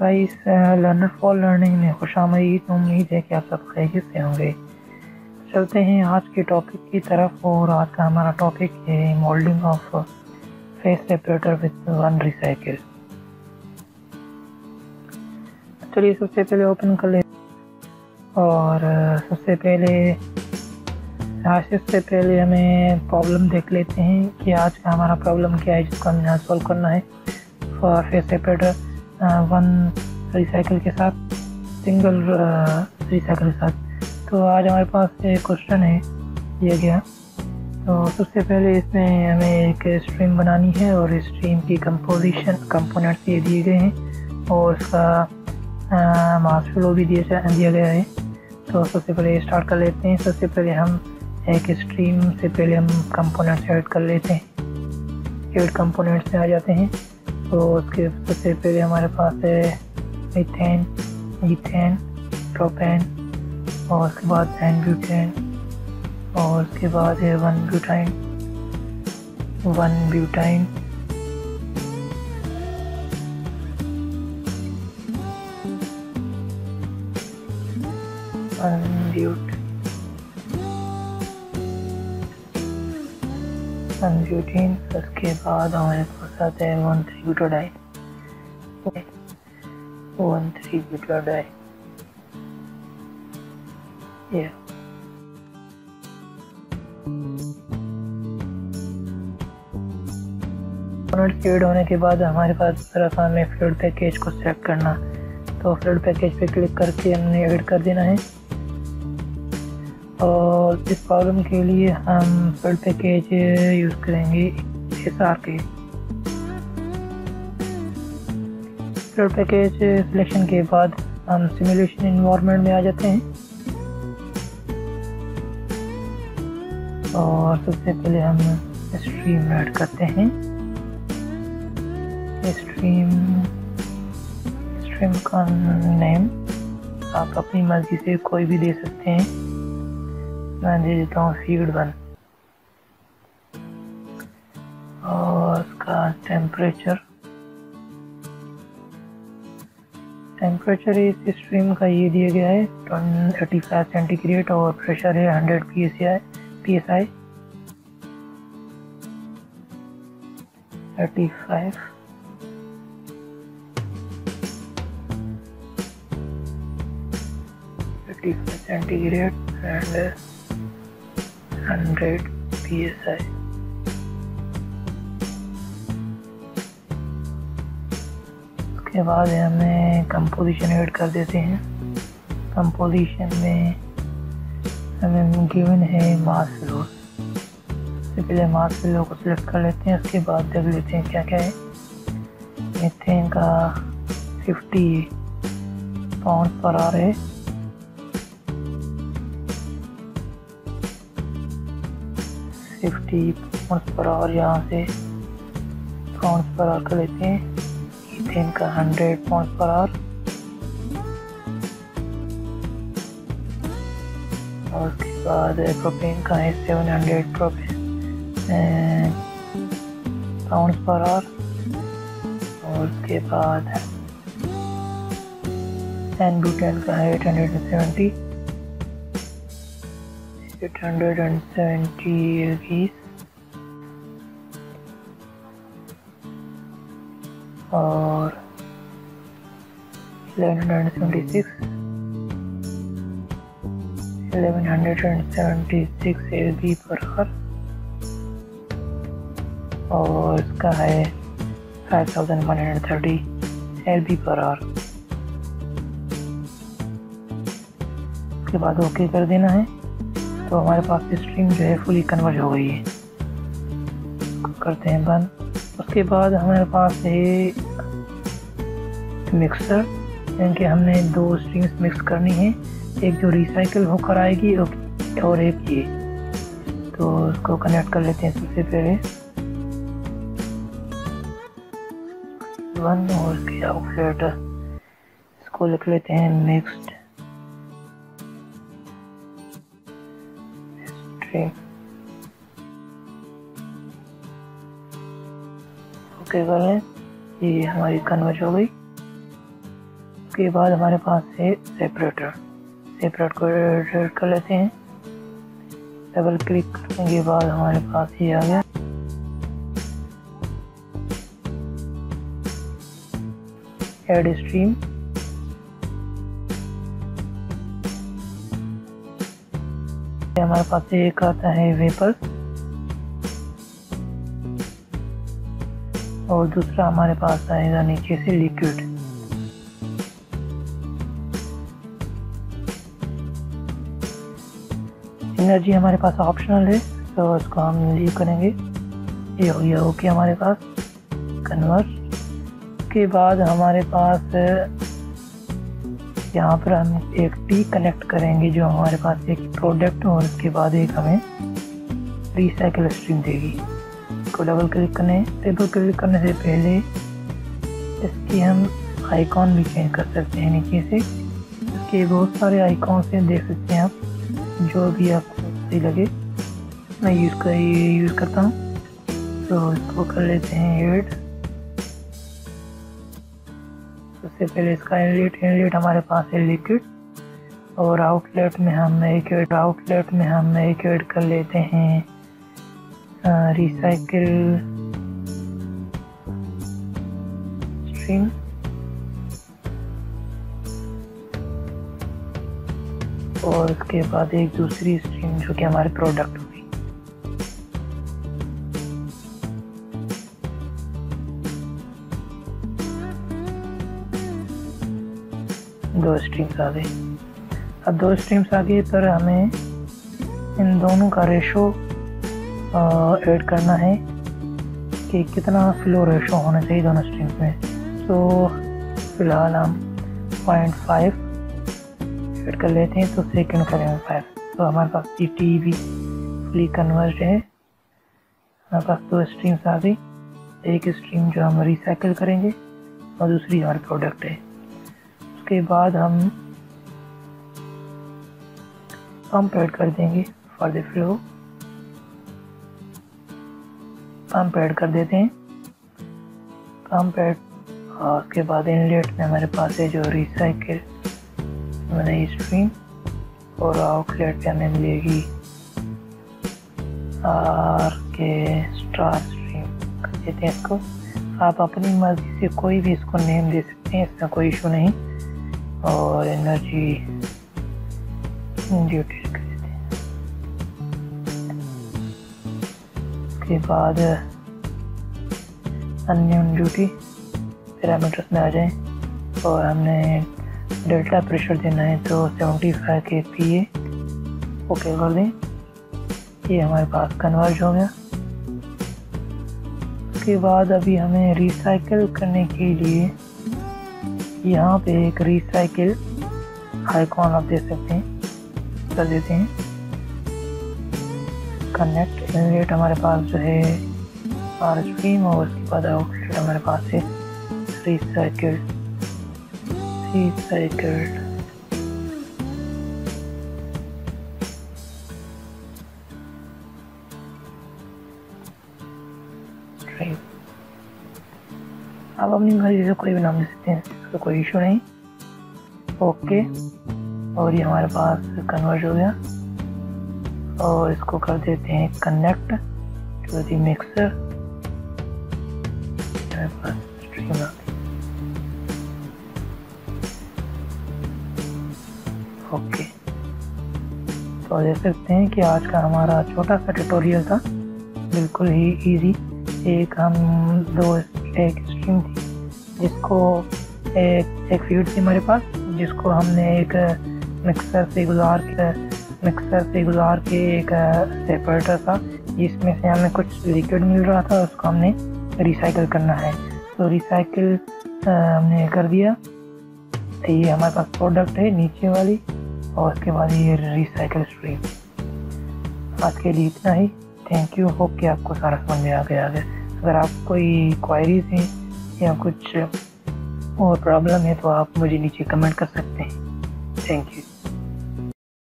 Guys learner for learning में खुश आमदीद उम्मीद है कि आप सब खैरियत से होंगे। चलते हैं आज के टॉपिक की तरफ़ और आज का हमारा टॉपिक है moulding of phase separator with one recycle चलिए सबसे पहले ओपन कर ले और सबसे पहले, आज सबसे पहले हमें प्रॉब्लम देख लेते हैं कि आज का हमारा प्रॉब्लम क्या है जिसको हमें सॉल्व करना है। For phase separator one recycle के साथ सिंगल रिसाइकिल के साथ। तो आज हमारे पास एक क्वेश्चन है दिया गया। तो सबसे पहले इसमें हमें एक स्ट्रीम बनानी है और स्ट्रीम की कंपोजिशन कंपोनेंट्स ये दिए गए हैं और उसका मास फ्लो भी दिया दिया गया है। तो सबसे पहले स्टार्ट कर लेते हैं। सबसे पहले हम एक स्ट्रीम से पहले हम कंपोनेंट्स ऐड कर लेते हैं। एड कंपोनेंट्स में आ जाते हैं। तो उसके सबसे पहले हमारे पास है मीथेन ईथेन प्रोपेन और उसके बाद एन ब्यूटेन और उसके बाद है one butyne one butyne one but one butene उसके बाद हमारे पास साथ है one three butadiene one three butadiene ये एड होने के बाद हमारे पास दूसरा काम है फ्लड पैकेज को सेलेक्ट करना। तो फ्लड पैकेज पे क्लिक करके हमने ऐड कर देना है। और इस प्रॉब्लम के लिए हम फ्लड पैकेज यूज़ करेंगे S R K. Software package selection के बाद हम सिमुलेशन इन्वायरमेंट में आ जाते हैं। और सबसे पहले हम स्ट्रीम ऐड करते हैं। स्ट्रीम स्ट्रीम का नेम आप अपनी मर्ज़ी से कोई भी दे सकते हैं। मैं दे देता हूँ फ़ीड वन और उसका टेम्परेचर टेम्परेचर इस स्ट्रीम का ये दिया गया है एटी फाइव सेंटीग्रेड और प्रेशर है hundred P S I P S I thirty five thirty five centigrade and hundred P S I उसके बाद हमें कंपोजिशन ऐड कर देते हैं। कंपोजिशन में हमें गिवन है मास फ्लो सबसे पहले मास फ्लो को सिलेक्ट कर लेते हैं, उसके बाद देख लेते हैं क्या क्या है मीथेन का 50 पाउंड पर आ रहे फिफ्टी पाउंड पर आवर यहाँ से पाउंड पर आवर कर लेते हैं। मीथेन का 100 पाउंड पर आवर। और उसके बाद प्रोपेन का है 700 प्रोपेन पाउंड पर आवर और उसके बाद एन ब्यूटेन का है 870 870 रुपीज़ और 1176 1176 एलबी पर आवर और इसका है 5130 एलबी पर आवर उसके बाद ओके कर देना है। तो हमारे पास स्ट्रीम जो है फुली कन्वर्ट हो गई है। करते हैं बंद। उसके बाद हमारे पास है मिक्सर यानी कि हमने दो स्ट्रिंग्स मिक्स करनी है। एक जो रिसाइकिल होकर आएगी और एक ये। तो उसको कनेक्ट कर लेते हैं सबसे पहले। वन और उसके आउटलेट इसको लिख लेते हैं मिक्स्ड स्ट्रिंग ओके कर लें ये हमारी कन्वर्ट हो गई। उसके बाद हमारे पास है सेपरेटर सेपरेट को एडिट कर लेते हैं। डबल क्लिक करने के बाद हमारे पास ये आ गया। एड स्ट्रीम हमारे पास एक आता है वेपर और दूसरा हमारे पास आएगा नीचे से लिक्विड एनर्जी हमारे पास ऑप्शनल है तो इसको हम लीव करेंगे। ये हो गया ओके हमारे पास। कन्वर्ट के बाद हमारे पास यहाँ पर हम एक टी कनेक्ट करेंगे जो हमारे पास एक प्रोडक्ट और उसके बाद एक हमें रिसाइकल स्ट्रीम देगी। इसको डबल क्लिक करने डबल क्लिक करने से पहले इसकी हम आइकॉन भी चेंज कर सकते हैं नीचे से। इसके बहुत सारे आइकॉन से देख सकते हैं आप, जो भी आपको सही लगे। मैं यूज़ कर यूज़ करता हूँ। तो इसको कर लेते हैं एड सबसे पहले इसका इनलेट इनलेट हमारे पास है लिक्विड और आउटलेट में हम एक एड, आउटलेट में हम एक एड कर लेते हैं। रिसाइकिल स्ट्रीम और उसके बाद एक दूसरी स्ट्रीम जो कि हमारे प्रोडक्ट दो स्ट्रीम्स आ गई अब दो स्ट्रीम्स आ गई पर हमें इन दोनों का रेशो ऐड करना है कि कितना फ्लो रेशो होना चाहिए दोनों स्ट्रीम्स में। तो फ़िलहाल हम पॉइंट फाइव ऐड कर लेते हैं तो सेकंड करेंगे फाइव तो हमारे पास सी टी भी फुली कन्वर्ट है। हमारे पास दो स्ट्रीम्स आ गई। एक स्ट्रीम जो हम रिसाइकिल करेंगे और दूसरी हमारी प्रोडक्ट है। उसके बाद हम पंप ऐड कर देंगे for the flow pump add कर देते हैं। पंप ऐड और उसके बाद इनलेट में हमारे पास है जो रिसाइकिल मैंने स्ट्रीम और आउटलेट पे हमें मिलेगी आर के स्टार स्ट्रीम कर देते हैं इसको। आप अपनी मर्ज़ी से कोई भी इसको नेम दे सकते हैं इसका कोई इशू नहीं। और एनर्जी ड्यूटी के बाद, अन्य ड्यूटी पैरामीटर्स में आ जाए। और हमने डेल्टा प्रेशर देना है तो 75 के पी ओके कर दें। ये हमारे पास कन्वर्ज हो गया। उसके बाद अभी हमें रिसाइकिल करने के लिए यहाँ पे एक रिसाइकिल आइकॉन आप दे सकते हैं। कर देते हैं। कनेक्ट इनलेट हमारे पास जो है आर स्ट्रीम और उसके बाद आउटलेट हमारे पास है रिसाइकिल्ड रिसाइकिल्ड आप अपनी मर्ज़ी से कोई भी नाम दे सकते हैं, इसका कोई इशू नहीं। ओके और ये हमारे पास कन्वर्ट हो गया। और इसको कर देते हैं connect to the mixer okay तो देख सकते हैं कि आज का हमारा छोटा सा ट्यूटोरियल था। बिल्कुल ही इजी एक हम दो एक थी, जिसको, एक एक फ़ीड थी हमारे पास, जिसको हमने एक मिक्सर से गुजार के मिक्सर से गुजार के एक सेपरेटर था, जिसमें से हमें कुछ लिक्विड मिल रहा था, उसको हमने रिसाइकिल करना है। तो रिसाइकिल हमने कर दिया। ये हमारे पास प्रोडक्ट है नीचे वाली, और उसके बाद ये रिसाइकिल स्ट्रीम आज के लिए इतना ही। थैंक यू होप कि आपको सारा समझ में आ गया अगर आप कोई क्वायरीज हैं या कुछ और प्रॉब्लम है तो आप मुझे नीचे कमेंट कर सकते हैं। Thank you